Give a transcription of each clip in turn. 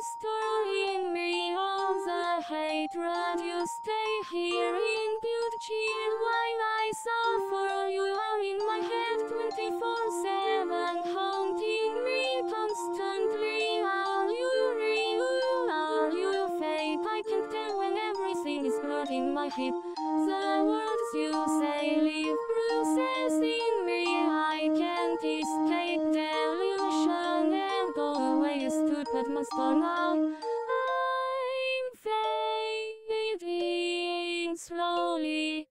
starring me all the hate You Stay here in good cheer while I suffer. You are in my head 24 7, haunting me constantly. Are you real? Are you fake? I can tell when everything is blood in my head. The words you say leave bruises in a stupid monster now. I'm fading slowly.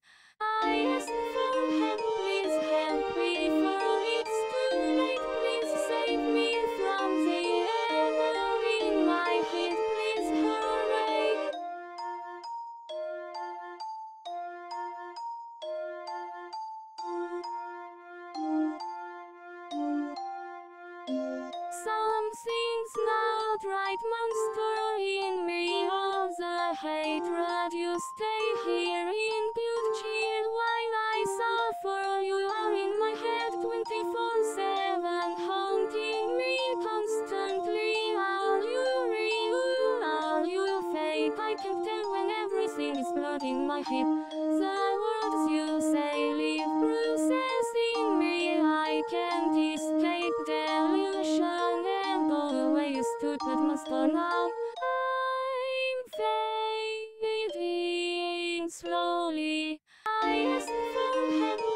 Not right, monster in me. All the hatred, you stay here in beauty while I suffer. You are in my head 24 7, haunting me constantly. Are you real? Are you fake? I can tell when everything is blurred in my head. must now I'm fading slowly. I ask for.